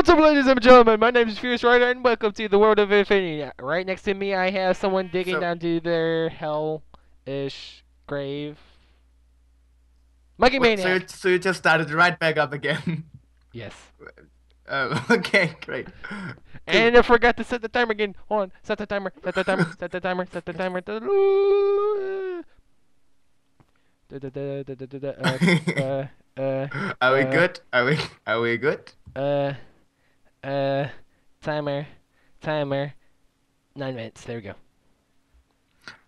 What's up, ladies and gentlemen? My name is FewestWriter, and welcome to the world of Infinity. Right next to me, I have someone digging So- down to their hell-ish grave. Monkey Wait, so, you, so you just started right back up again. Yes. Uh, okay, great. And I forgot to set the timer again. Hold on. Set the timer. Set the timer. set the timer. Set the timer. Are we uh, good? Are we are we good? uh, uh, timer, timer, nine minutes. There we go.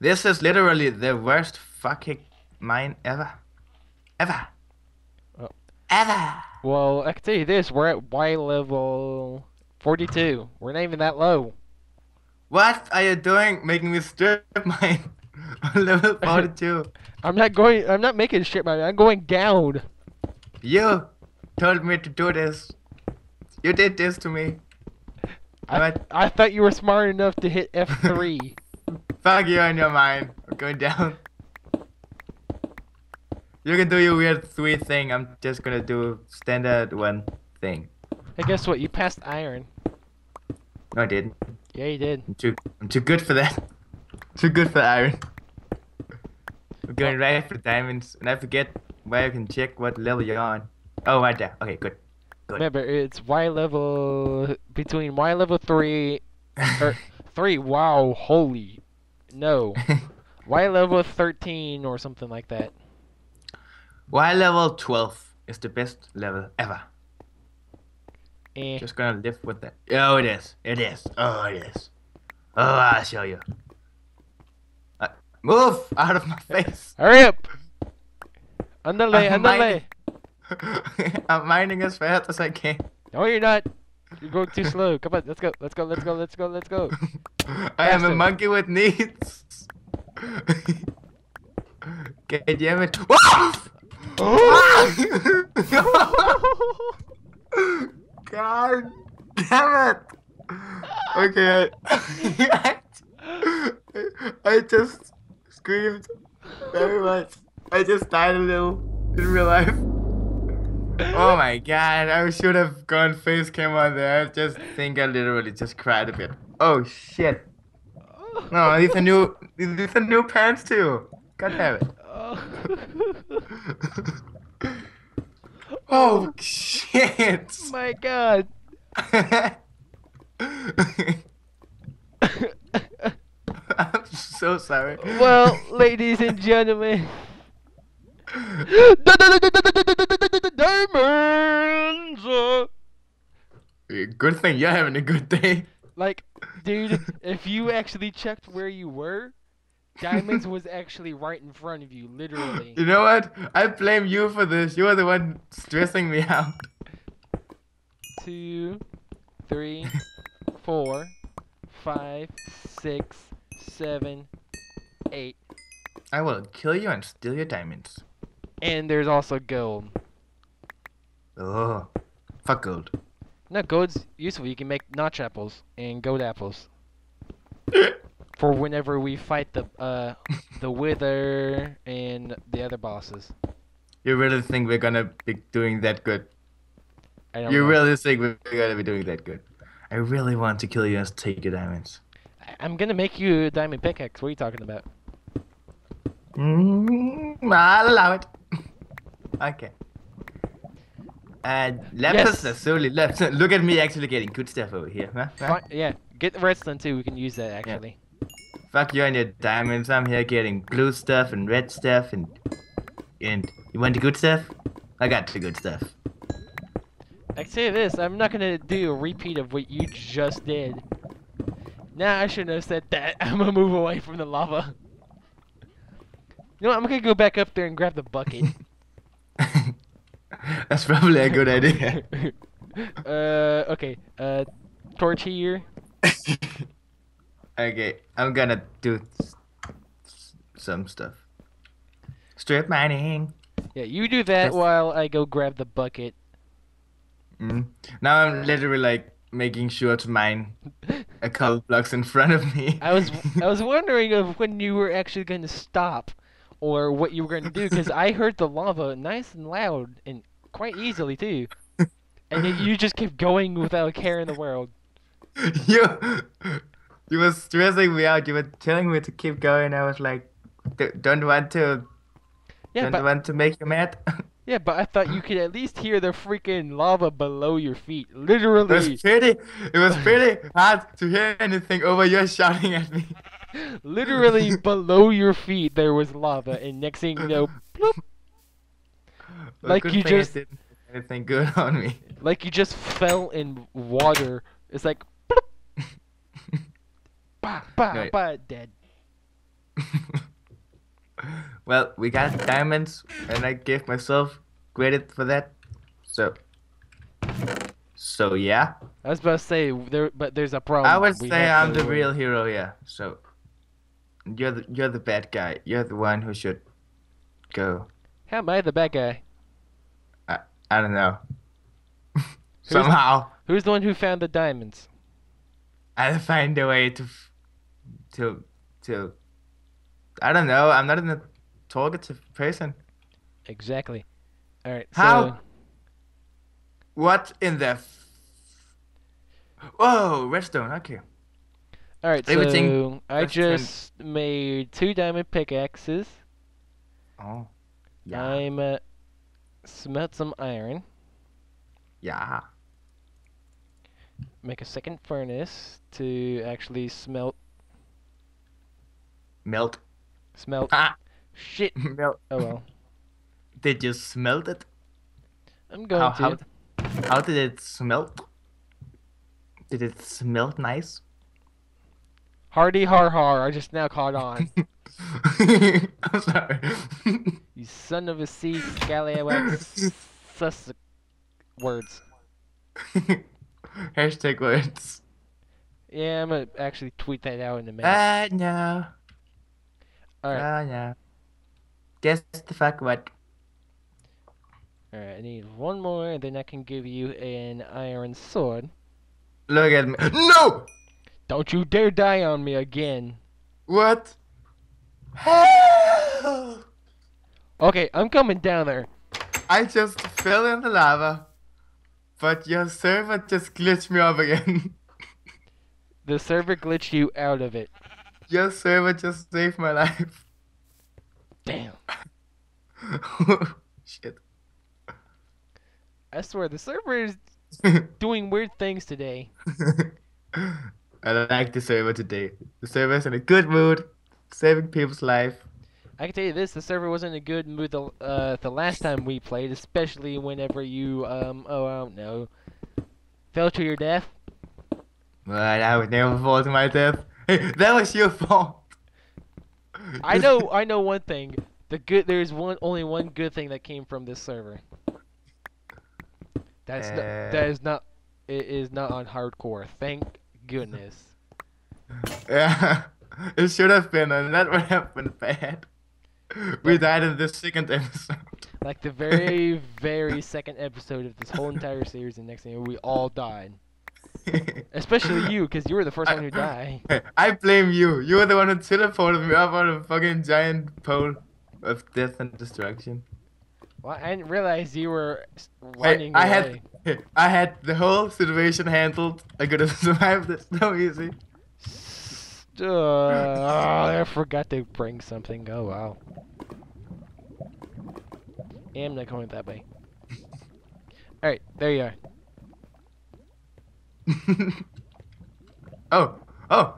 This is literally the worst fucking mine ever. Ever. Oh. Ever. Well, I can tell you this: we're at Y level forty-two. We're not even that low. What are you doing making me strip mine level 42? I'm not going. I'm not making shit, man. I'm going down. You told me to do this. You did this to me. I? I thought you were smart enough to hit F3. Fuck you and your mind. I'm going down. You can do your weird three thing. I'm just gonna do standard one thing. hey, guess what? You passed iron. No, I didn't. Yeah, you did. I'm too. I'm too good for that. too good for iron. I'm going right for diamonds, and I forget where I can check what level you're on. Oh, right there. Okay, good. Good. Remember, it's Y level between Y level three or three. Wow, holy, no. Y level thirteen or something like that. Y level 12 is the best level ever. Eh. Just gonna live with that. Oh, it is. It is. Oh, it is. Oh, I'll show you. Uh, move out of my face. Hurry up! Underlay, mining. I'm mining as fast as I can. No, you're not. You're going too slow. Come on, let's go, let's go, let's go, let's go, let's go. I am a monkey with needs. God damn it. Whoa! God damn it. Okay. I, I just screamed very much. I just died a little in real life. Oh my god, I should have gone face cam on there. I just think I literally just cried a bit. Oh shit. No, these are new these are new pants too. God damn it. oh shit. Oh my God. I'm so sorry. well, ladies and gentlemen. Diamonds. Good thing you're having a good day. Like, dude, if you actually checked where you were, diamonds was actually right in front of you, literally. You know what? I blame you for this. You are the one stressing me out. Two, three, four, five, six, seven, eight, I will kill you and steal your diamonds. And there's also gold. Oh, fuck gold. No, gold's useful. You can make notch apples and gold apples for whenever we fight the uh the wither and the other bosses. You really think we're gonna be doing that good? I don't You know. really think we're gonna be doing that good? I really want to kill you and take your diamonds. I- I'm gonna make you a diamond pickaxe. What are you talking about? Mm, I'll allow it. Okay. And lapis Yes. Lapis. Look at me actually getting good stuff over here. Huh? Huh? Yeah, get the redstone too. We can use that actually. Fuck you and your diamonds. I'm here getting blue stuff and red stuff and and you want the good stuff? I got the good stuff. I say this. I'm not gonna do a repeat of what you just did. Nah, I shouldn't have said that. I'm gonna move away from the lava. You know what? I'm gonna go back up there and grab the bucket. That's probably a good idea. uh, okay. Uh, torch here. okay, I'm gonna do some stuff. Strip mining. Yeah, you do that Yes. while I go grab the bucket. Mm. Now I'm literally like making sure to mine a couple blocks in front of me. I was I was wondering of when you were actually going to stop, or what you were going to do, because I heard the lava nice and loud and quite easily too, and you just kept going without a care in the world. you you were stressing me out. You were telling me to keep going. I was like, "D- don't want to, Yeah, don't but want to make you mad. yeah, but I thought you could at least hear the freaking lava below your feet. Literally. It was pretty. It was pretty hard to hear anything over you shouting at me. literally below your feet there was lava, and next thing you know, bloop, Like you just- didn't anything good on me. like you just fell in water. It's like, bah, bah, Right. bah, dead. well, we got diamonds, and I gave myself credit for that. So, so yeah, I was about to say there, but there's a problem. I would We say I'm the win. real hero. Yeah. So, you're the you're the bad guy. You're the one who should go. How am I the bad guy? I don't know. Somehow, Who's the one who found the diamonds? I'll find a way to, to, to. I don't know. I'm not in a talkative person. Exactly. All right. How? So, What in the? F- Whoa, redstone. Okay. all right. Everything So I just made two diamond pickaxes. Oh. Yeah. I'm uh, smelt some iron. Yeah. Make a second furnace to actually smelt Melt. smelt. Ah. Shit. Melt. Oh well. Did you smelt it? I'm going How, to. how, how did it smelt? Did it smelt nice? Hardy har har. I just now caught on. I'm sorry. you son of a sea scallywag sus words. Hashtag words. Yeah, I'm gonna actually tweet that out in a minute. Ah, no. All right. Ah, no. Guess the fuck what? All right. I need one more, and then I can give you an iron sword. Look at me. No! Don't you dare die on me again. What? Hell! Okay, I'm coming down there. I just fell in the lava, but your server just glitched me up again. The server glitched you out of it. your server just saved my life. Damn. Shit. I swear, the server is doing weird things today. I like the server today. The server's in a good mood, saving people's life. I can tell you this: the server wasn't in a good mood the uh, the last time we played, especially whenever you um oh I don't know fell to your death. But I would never fall to my death. Hey, that was your fault. I know I know one thing. The good there's one only one good thing that came from this server. That's not, Uh. that is not it is not on hardcore. Thank goodness. Yeah, it should have been, and that would have been bad. We died in the second episode. Like the very very second episode of this whole entire series, and next thing we all died. Especially you, because you were the first one who died. I blame you. You were the one who teleported me up on a fucking giant pole of death and destruction. Well, I didn't realize you were running I away. had, I had the whole situation handled. I could have survived it so easy. Uh, oh, I forgot to bring something. Oh wow. I'm not going that way. Alright, there you are. oh, oh,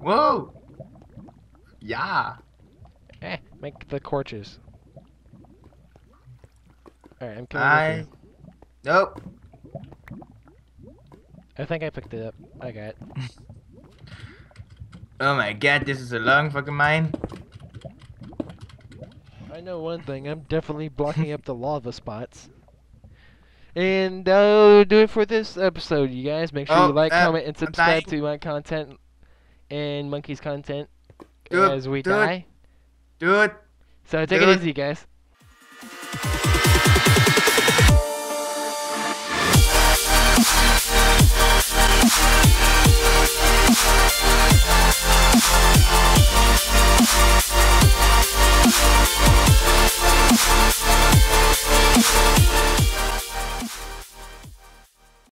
whoa, yeah. Eh, make the torches. Alright, I'm coming I, with nope. I think I picked it up. I got it. Oh my god, this is a long fucking mine. I know one thing. I'm definitely blocking up the lava spots. And that'll do it for this episode, you guys. Make sure Oh, you like, uh, comment, and subscribe to my content and Monkey's content Do it, as we do it. die. Do it. So take do it it. easy, guys.